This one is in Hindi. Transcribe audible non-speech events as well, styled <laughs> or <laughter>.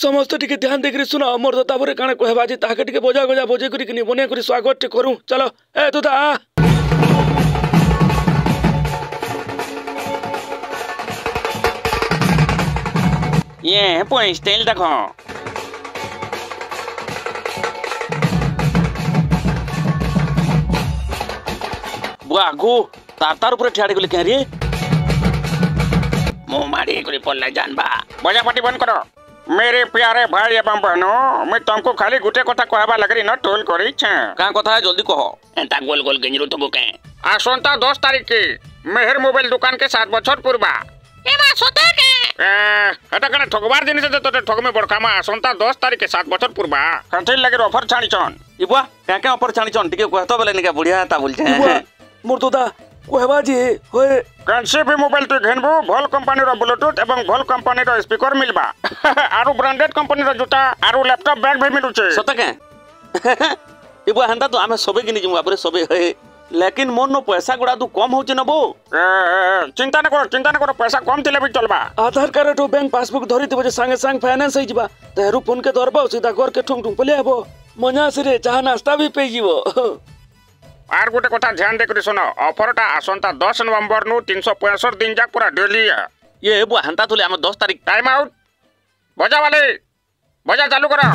ସମସ୍ତେ ଟିକେ ଧ୍ୟାନ ଦେଇକିରି ଶୁଣ ମୋର ତ ତାପରେ କାଣା କହିବା ଯେ ତାହାକେ ଟିକେ ବଜା ଗଜା ବଜେଇ କରିକିନି ବନେଇ କରି ସ୍ୱାଗତ ଟେ କରୁ ଚାଲ ଏ ତୁ ଆ ଇଏ ପୁଣି ଷ୍ଟାଇଲ ଦେଖ ବୁଆ ଆଗୁ ତାର ତାର ଉପରେ ଠିଆଡ଼ି ଗଲି କେଁ ରେ ମୁଁ ମାଡ଼ି କରି ପଡ଼ିଲା ଜାନବା ବଜା ପାଟି ବନ୍ଦ କର मेरे प्यारे भाई एवं बहनों मैं तुमको खाली गुटे कथा कहबा लगरी न टोल करी छे। का कथा है? जल्दी कहो। एंता गोल गोल गंजरू तो बुके। आसोंता 10 तारीख के मेहर मोबाइल दुकान के 7 बछर पूर्वा ए मा सोते के? এটা কেন ঠকবার জিনিস যে তোতে ঠকমে বড়কামা আসন্তা 10 তারিখে 7 लगे ऑफ़र কন্ট্রি छन। इबुआ का ইবা ऑफ़र কে छन? ছাড়িছন कहतो बले বলে নিকা বুড়িয়া তা বলছে মোর তোদা কহবাজি হয়ে কানসি ভি মোবাইলটি ঘিনবু ভাল কোম্পানির ব্লুটুথ এবং ভাল কোম্পানির স্পিকর মিলবা আর ব্রান্ডেড কোম্পানির জুতা আর ল্যাপটপ ব্যাগ ভি মিলুছে সতকে ইবু হেন্তা তো আমি সবে কিনি যাবো বাপরে সবে হয়ে लेकिन मोर नो पैसा गुड़ा तू कम हो ना बो? चिंता ना कर चिंता ना कर पैसा कम थिले भी चलबा। आधार कार्ड तो बैंक पासबुक धरी तबे संगे संग फाइनेंस होई जबा। तेहरु फ़ोन के धरबो सीधा घर के ठुंग ठुंग पले आबो। मज़ा से रे चाह नाश्ता भी पे जीवो। <laughs> आर गोटे कथा ध्यान दिएको सुन अफर टा आस दस नभेम्बर दिन सौ पुरा दिन ये पूरा डे इबु आम दस तारिक टाइम आउट बजा वाले बजा चालू करा